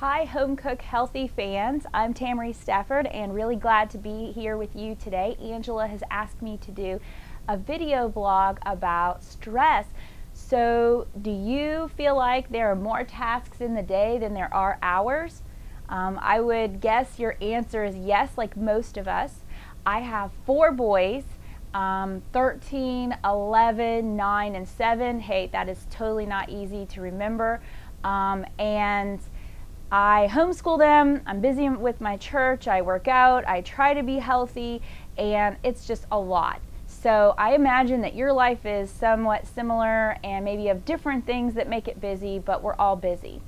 Hi, Home Cook Healthy fans. I'm Tamery Stafford and really glad to be here with you today. Angela has asked me to do a video blog about stress. So, do you feel like there are more tasks in the day than there are hours? Um, I would guess your answer is yes, like most of us. I have four boys um, 13, 11, 9, and 7. Hey, that is totally not easy to remember. Um, and I homeschool them. I'm busy with my church. I work out. I try to be healthy, and it's just a lot. So I imagine that your life is somewhat similar and maybe you have different things that make it busy, but we're all busy.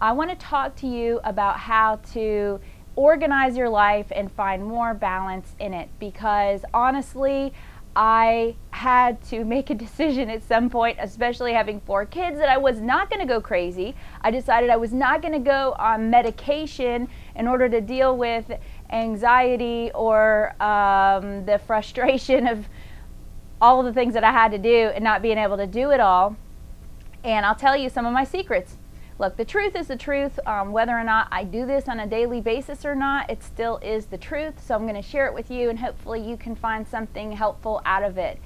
I want to talk to you about how to organize your life and find more balance in it because honestly, I had to make a decision at some point, especially having four kids, that I was not going to go crazy. I decided I was not going to go on medication in order to deal with anxiety or um, the frustration of all the things that I had to do and not being able to do it all. And I'll tell you some of my secrets. Look, the truth is the truth. Um, whether or not I do this on a daily basis or not, it still is the truth. So I'm going to share it with you and hopefully you can find something helpful out of it.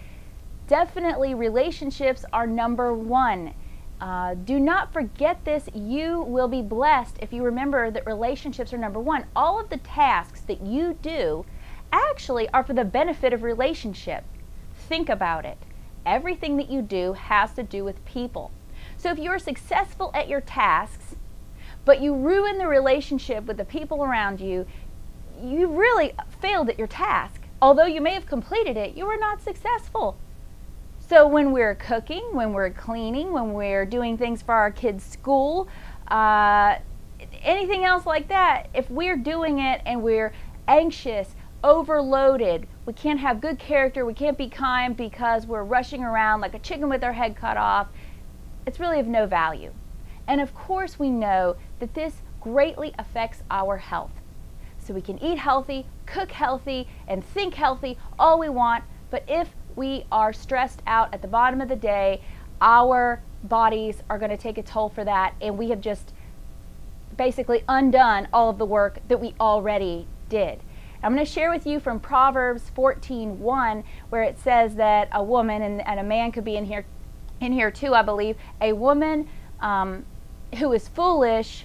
Definitely, relationships are number one. Uh, do not forget this. You will be blessed if you remember that relationships are number one. All of the tasks that you do actually are for the benefit of relationship. Think about it. Everything that you do has to do with people. So if you're successful at your tasks, but you ruin the relationship with the people around you, you really failed at your task. Although you may have completed it, you were not successful. So when we're cooking, when we're cleaning, when we're doing things for our kids' school, uh, anything else like that, if we're doing it and we're anxious, overloaded, we can't have good character, we can't be kind because we're rushing around like a chicken with our head cut off, it's really of no value. And of course, we know that this greatly affects our health. So we can eat healthy, cook healthy, and think healthy all we want, but if we are stressed out at the bottom of the day, our bodies are going to take a toll for that, and we have just basically undone all of the work that we already did. I'm going to share with you from Proverbs 14:1, where it says that a woman and, and a man could be in here in here too, I believe, a woman um, who is foolish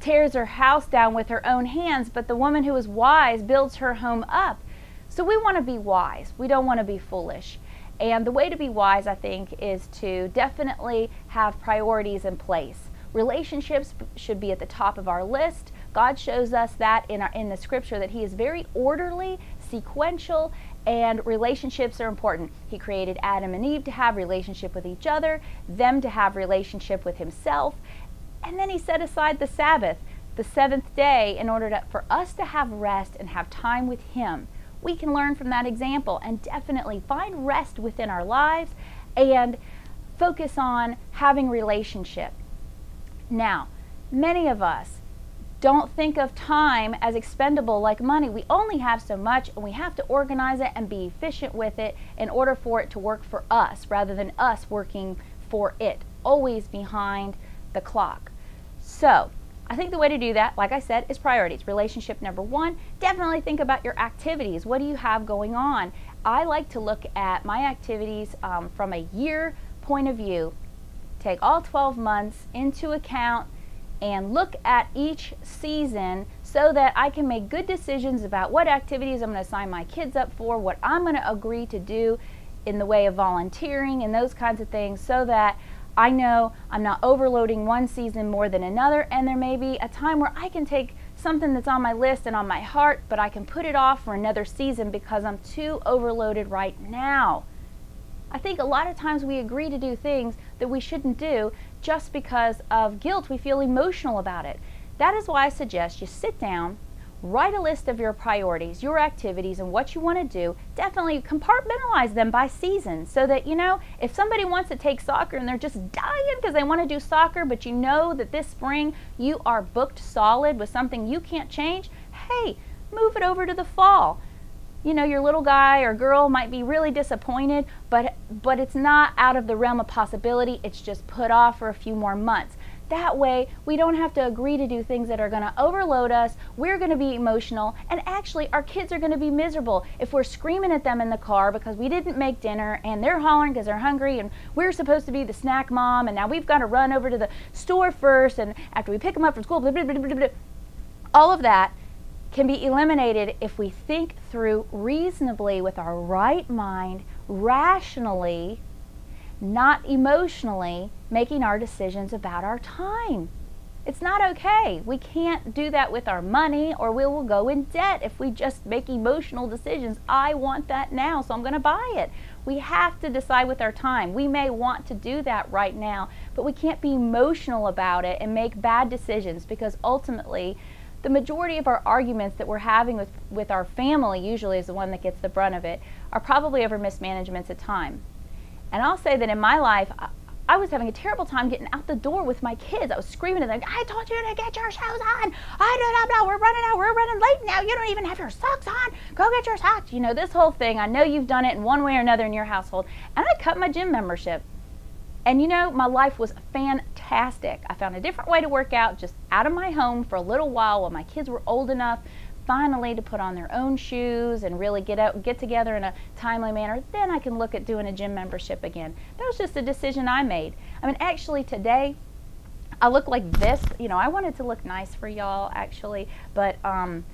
tears her house down with her own hands, but the woman who is wise builds her home up. So we want to be wise. We don't want to be foolish. And the way to be wise, I think, is to definitely have priorities in place. Relationships should be at the top of our list. God shows us that in, our, in the scripture that He is very orderly, sequential, and relationships are important. He created Adam and Eve to have relationship with each other, them to have relationship with himself, and then he set aside the Sabbath, the seventh day, in order to, for us to have rest and have time with him. We can learn from that example and definitely find rest within our lives and focus on having relationship. Now, many of us don't think of time as expendable like money. We only have so much and we have to organize it and be efficient with it in order for it to work for us rather than us working for it, always behind the clock. So, I think the way to do that, like I said, is priorities. Relationship number one, definitely think about your activities. What do you have going on? I like to look at my activities um, from a year point of view, take all 12 months into account and look at each season so that I can make good decisions about what activities I'm going to sign my kids up for, what I'm going to agree to do in the way of volunteering and those kinds of things so that I know I'm not overloading one season more than another and there may be a time where I can take something that's on my list and on my heart but I can put it off for another season because I'm too overloaded right now. I think a lot of times we agree to do things that we shouldn't do just because of guilt. We feel emotional about it. That is why I suggest you sit down, write a list of your priorities, your activities, and what you want to do. Definitely compartmentalize them by season so that, you know, if somebody wants to take soccer and they're just dying because they want to do soccer, but you know that this spring you are booked solid with something you can't change, hey, move it over to the fall you know your little guy or girl might be really disappointed but but it's not out of the realm of possibility. It's just put off for a few more months. That way, we don't have to agree to do things that are going to overload us. We're going to be emotional, and actually, our kids are going to be miserable. If we're screaming at them in the car because we didn't make dinner and they're hollering because they're hungry, and we're supposed to be the snack mom, and now we've got to run over to the store first, and after we pick them up from school, blah, blah, blah, all of that can be eliminated if we think through reasonably with our right mind, rationally, not emotionally, making our decisions about our time. It's not okay. We can't do that with our money or we will go in debt if we just make emotional decisions. I want that now, so I'm going to buy it. We have to decide with our time. We may want to do that right now, but we can't be emotional about it and make bad decisions because ultimately the majority of our arguments that we're having with, with our family usually is the one that gets the brunt of it are probably over mismanagements of time and i'll say that in my life I, I was having a terrible time getting out the door with my kids. I was screaming at them, I told you to get your shoes on. I don't know, we're running out, we're running late now. You don't even have your socks on. Go get your socks. You know, this whole thing, I know you've done it in one way or another in your household. And I cut my gym membership. And you know, my life was fantastic. I found a different way to work out just out of my home for a little while while my kids were old enough finally to put on their own shoes and really get out get together in a timely manner. Then i can look at doing a gym membership again. That was just a decision i made. I mean actually today i look like this. You know i wanted to look nice for y'all actually but um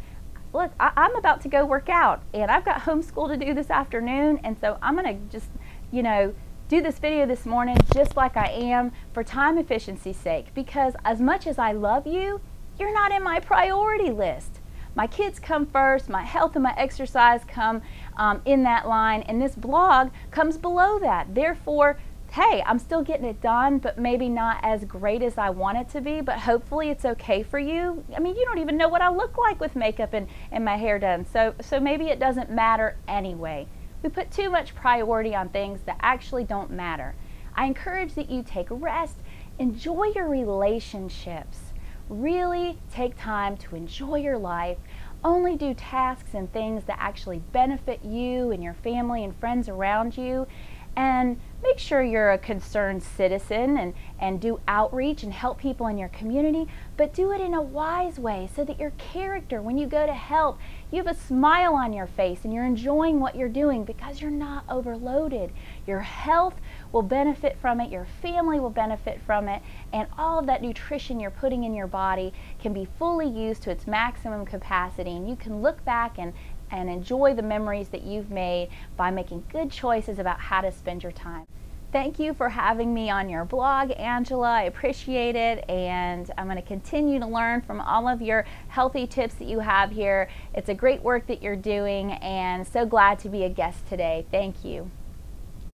look I, i'm about to go work out and i've got homeschool to do this afternoon and so i'm going to just you know do this video this morning just like I am for time efficiency's sake because as much as I love you, you're not in my priority list. My kids come first, my health and my exercise come um, in that line, and this blog comes below that. Therefore, hey, I'm still getting it done, but maybe not as great as I want it to be, but hopefully it's okay for you. I mean, you don't even know what I look like with makeup and, and my hair done, so, so maybe it doesn't matter anyway. We put too much priority on things that actually don't matter. I encourage that you take rest, enjoy your relationships, really take time to enjoy your life, only do tasks and things that actually benefit you and your family and friends around you, and make sure you're a concerned citizen and, and do outreach and help people in your community, but do it in a wise way so that your character, when you go to help, you have a smile on your face and you're enjoying what you're doing because you're not overloaded. Your health will benefit from it, your family will benefit from it, and all of that nutrition you're putting in your body can be fully used to its maximum capacity. And you can look back and, and enjoy the memories that you've made by making good choices about how to spend your time. Thank you for having me on your blog, Angela. I appreciate it, and I'm going to continue to learn from all of your healthy tips that you have here. It's a great work that you're doing, and so glad to be a guest today. Thank you.